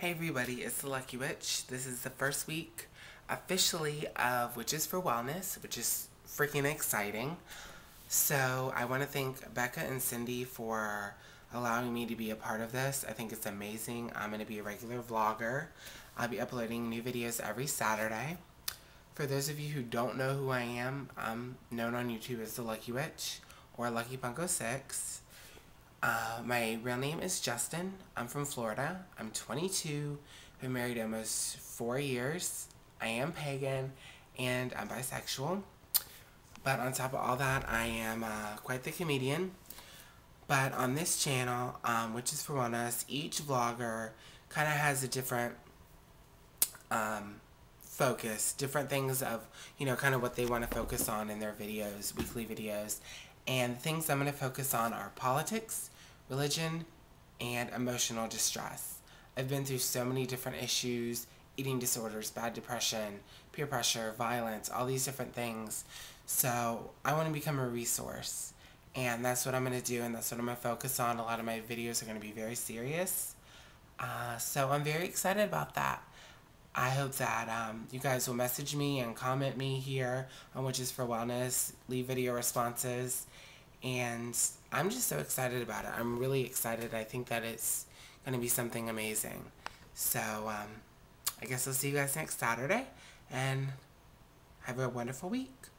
Hey everybody, it's the Lucky Witch. This is the first week officially of Witches for Wellness, which is freaking exciting. So I want to thank Becca and Cindy for allowing me to be a part of this. I think it's amazing. I'm going to be a regular vlogger. I'll be uploading new videos every Saturday. For those of you who don't know who I am, I'm known on YouTube as the Lucky Witch or Lucky Punko 6. Uh, my real name is Justin. I'm from Florida. I'm 22. Been married almost four years. I am pagan and I'm bisexual. But on top of all that, I am uh, quite the comedian. But on this channel, um, is for Wellness, each vlogger kind of has a different um, focus, different things of, you know, kind of what they want to focus on in their videos, weekly videos. And things I'm going to focus on are politics, religion, and emotional distress. I've been through so many different issues, eating disorders, bad depression, peer pressure, violence, all these different things. So I want to become a resource. And that's what I'm going to do, and that's what I'm going to focus on. A lot of my videos are going to be very serious. Uh, so I'm very excited about that. I hope that um, you guys will message me and comment me here on Witches for Wellness, leave video responses, and I'm just so excited about it. I'm really excited. I think that it's going to be something amazing. So, um, I guess I'll see you guys next Saturday, and have a wonderful week.